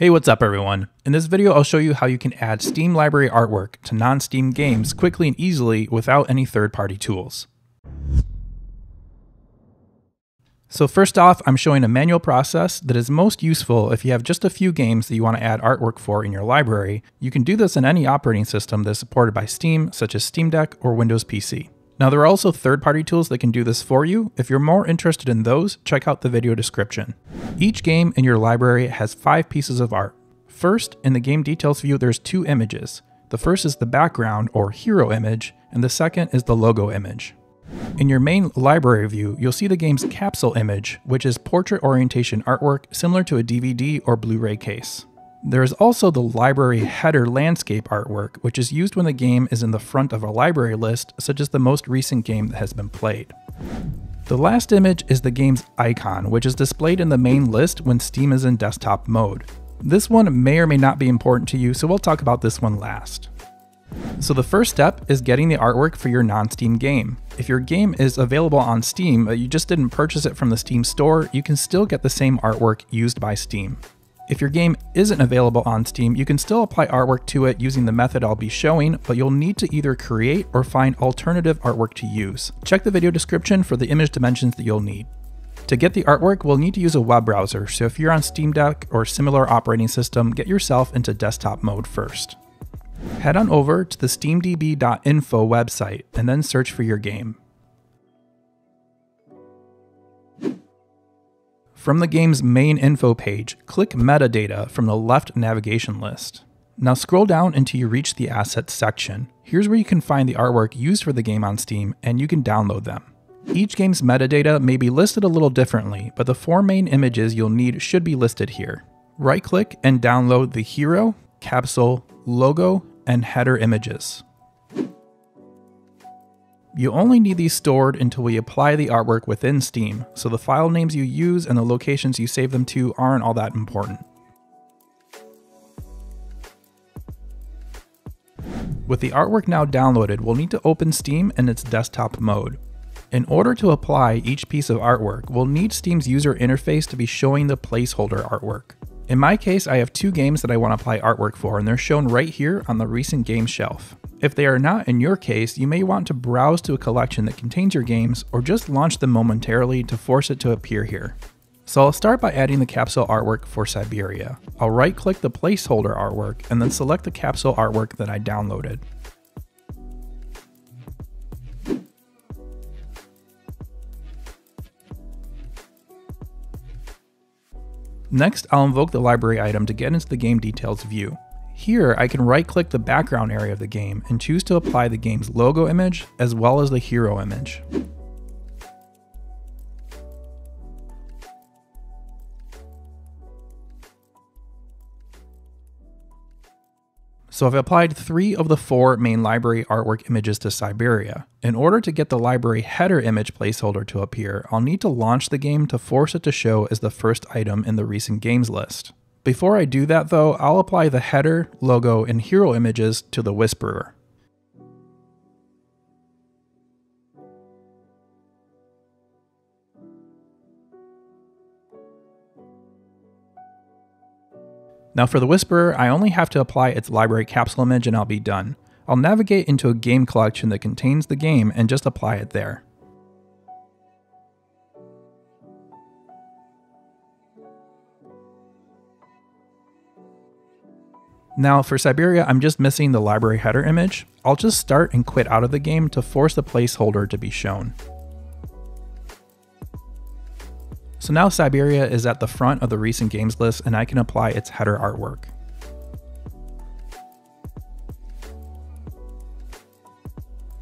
Hey, what's up everyone? In this video, I'll show you how you can add Steam library artwork to non-Steam games quickly and easily without any third-party tools. So first off, I'm showing a manual process that is most useful if you have just a few games that you want to add artwork for in your library. You can do this in any operating system that is supported by Steam, such as Steam Deck or Windows PC. Now there are also third-party tools that can do this for you. If you're more interested in those, check out the video description. Each game in your library has five pieces of art. First, in the game details view, there's two images. The first is the background or hero image, and the second is the logo image. In your main library view, you'll see the game's capsule image, which is portrait orientation artwork similar to a DVD or Blu-ray case. There is also the library header landscape artwork, which is used when the game is in the front of a library list, such as the most recent game that has been played. The last image is the game's icon, which is displayed in the main list when Steam is in desktop mode. This one may or may not be important to you, so we'll talk about this one last. So the first step is getting the artwork for your non-Steam game. If your game is available on Steam, but you just didn't purchase it from the Steam store, you can still get the same artwork used by Steam. If your game isn't available on Steam, you can still apply artwork to it using the method I'll be showing, but you'll need to either create or find alternative artwork to use. Check the video description for the image dimensions that you'll need. To get the artwork, we'll need to use a web browser, so if you're on Steam Deck or similar operating system, get yourself into desktop mode first. Head on over to the steamdb.info website and then search for your game. From the game's main info page, click Metadata from the left navigation list. Now scroll down until you reach the Assets section. Here's where you can find the artwork used for the game on Steam, and you can download them. Each game's metadata may be listed a little differently, but the four main images you'll need should be listed here. Right click and download the hero, capsule, logo, and header images. You only need these stored until we apply the artwork within Steam, so the file names you use and the locations you save them to aren't all that important. With the artwork now downloaded, we'll need to open Steam in its desktop mode. In order to apply each piece of artwork, we'll need Steam's user interface to be showing the placeholder artwork. In my case, I have two games that I want to apply artwork for, and they're shown right here on the recent game shelf. If they are not in your case, you may want to browse to a collection that contains your games, or just launch them momentarily to force it to appear here. So I'll start by adding the capsule artwork for Syberia. I'll right click the placeholder artwork and then select the capsule artwork that I downloaded. Next, I'll invoke the library item to get into the game details view. Here, I can right click the background area of the game and choose to apply the game's logo image as well as the hero image. So I've applied three of the four main library artwork images to Syberia. In order to get the library header image placeholder to appear, I'll need to launch the game to force it to show as the first item in the recent games list. Before I do that though, I'll apply the header, logo, and hero images to the Whisperer. Now for the Whisperer, I only have to apply its library capsule image and I'll be done. I'll navigate into a game collection that contains the game and just apply it there. Now for Syberia, I'm just missing the library header image. I'll just start and quit out of the game to force the placeholder to be shown. So now Syberia is at the front of the recent games list and I can apply its header artwork.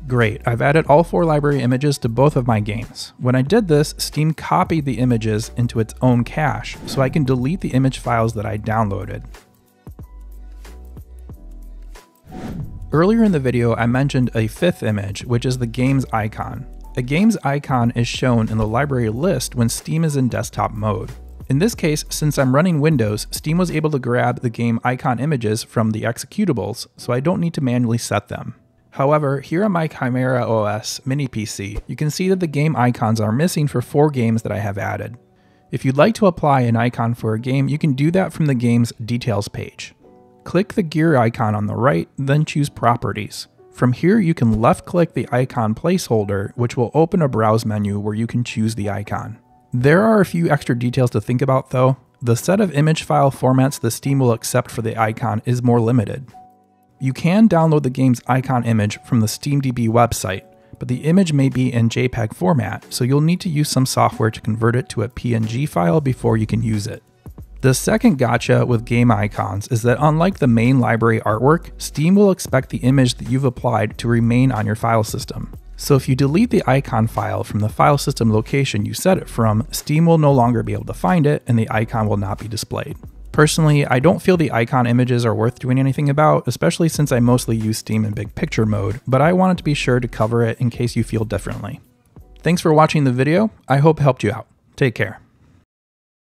Great, I've added all four library images to both of my games. When I did this, Steam copied the images into its own cache, so I can delete the image files that I downloaded. Earlier in the video, I mentioned a fifth image, which is the game's icon. A game's icon is shown in the library list when Steam is in desktop mode. In this case, since I'm running Windows, Steam was able to grab the game icon images from the executables, so I don't need to manually set them. However, here on my Chimera OS mini PC, you can see that the game icons are missing for four games that I have added. If you'd like to apply an icon for a game, you can do that from the game's details page. Click the gear icon on the right, then choose Properties. From here, you can left click the icon placeholder, which will open a browse menu where you can choose the icon. There are a few extra details to think about though. The set of image file formats the Steam will accept for the icon is more limited. You can download the game's icon image from the SteamDB website, but the image may be in JPEG format, so you'll need to use some software to convert it to a PNG file before you can use it. The second gotcha with game icons is that unlike the main library artwork, Steam will expect the image that you've applied to remain on your file system. So if you delete the icon file from the file system location you set it from, Steam will no longer be able to find it and the icon will not be displayed. Personally, I don't feel the icon images are worth doing anything about, especially since I mostly use Steam in big picture mode, but I wanted to be sure to cover it in case you feel differently. Thanks for watching the video, I hope helped you out. Take care.